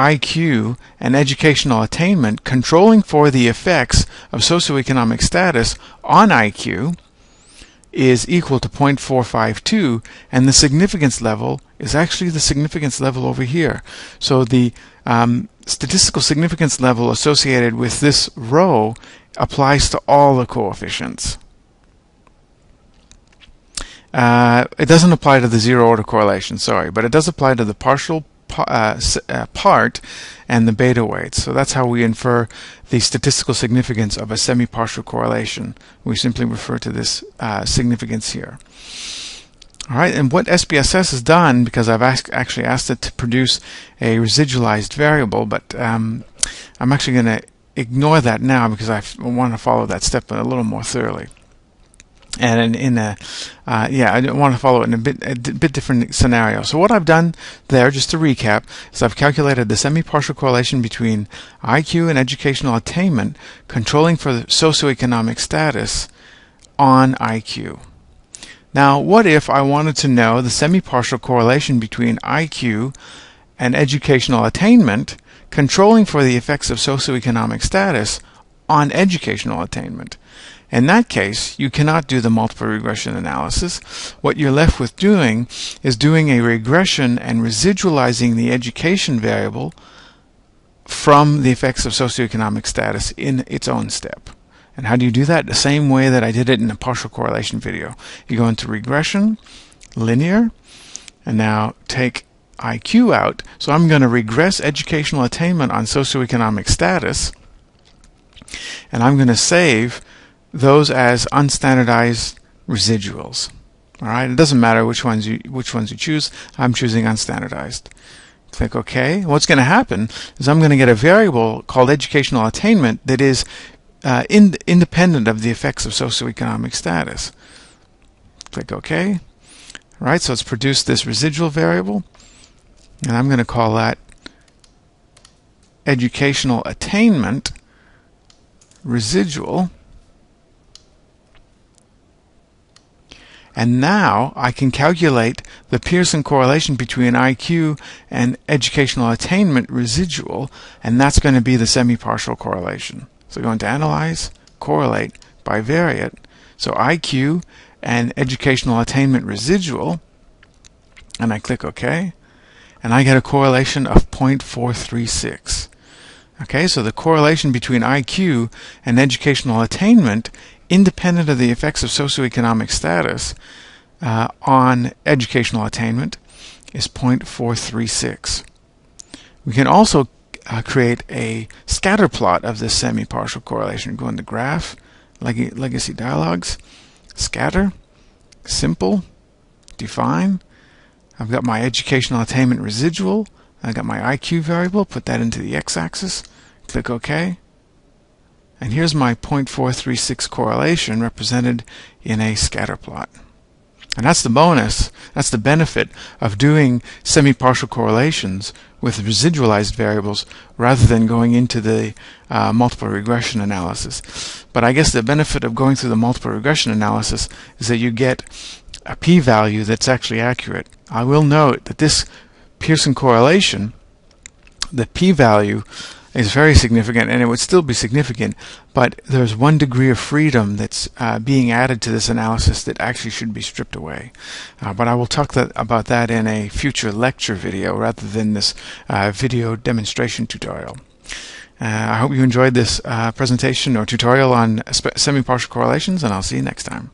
IQ and educational attainment controlling for the effects of socioeconomic status on IQ is equal to 0.452 and the significance level is actually the significance level over here. So the um, statistical significance level associated with this row applies to all the coefficients. Uh, it doesn't apply to the zero order correlation, sorry, but it does apply to the partial part and the beta weights. So that's how we infer the statistical significance of a semi-partial correlation. We simply refer to this uh, significance here. All right, and what SPSS has done, because I've ask, actually asked it to produce a residualized variable, but um, I'm actually going to ignore that now because I want to follow that step a little more thoroughly and in, in a uh, yeah I want to follow it in a bit a bit different scenario. So what I've done there, just to recap, is I've calculated the semi-partial correlation between IQ and educational attainment, controlling for the socioeconomic status on IQ. Now, what if I wanted to know the semi-partial correlation between IQ and educational attainment, controlling for the effects of socioeconomic status on educational attainment? In that case, you cannot do the multiple regression analysis. What you're left with doing is doing a regression and residualizing the education variable from the effects of socioeconomic status in its own step. And how do you do that? The same way that I did it in the partial correlation video. You go into regression, linear, and now take IQ out. So I'm going to regress educational attainment on socioeconomic status, and I'm going to save those as unstandardized residuals. All right, it doesn't matter which ones you which ones you choose. I'm choosing unstandardized. Click OK. What's going to happen is I'm going to get a variable called educational attainment that is uh, in, independent of the effects of socioeconomic status. Click OK. All right, so it's produced this residual variable, and I'm going to call that educational attainment residual And now I can calculate the Pearson correlation between IQ and educational attainment residual, and that's going to be the semi-partial correlation. So going to Analyze, Correlate, Bivariate. So IQ and educational attainment residual, and I click OK, and I get a correlation of 0.436. Okay, so the correlation between IQ and educational attainment independent of the effects of socioeconomic status uh, on educational attainment is 0.436. We can also uh, create a scatter plot of this semi-partial correlation. Go into Graph, leg Legacy Dialogs, Scatter, Simple, Define. I've got my educational attainment residual. I've got my IQ variable. Put that into the x-axis. Click OK. And here's my 0.436 correlation represented in a scatter plot. And that's the bonus, that's the benefit of doing semi-partial correlations with residualized variables rather than going into the uh, multiple regression analysis. But I guess the benefit of going through the multiple regression analysis is that you get a p-value that's actually accurate. I will note that this Pearson correlation, the p-value is very significant, and it would still be significant, but there's one degree of freedom that's uh, being added to this analysis that actually should be stripped away. Uh, but I will talk that, about that in a future lecture video rather than this uh, video demonstration tutorial. Uh, I hope you enjoyed this uh, presentation or tutorial on semi-partial correlations, and I'll see you next time.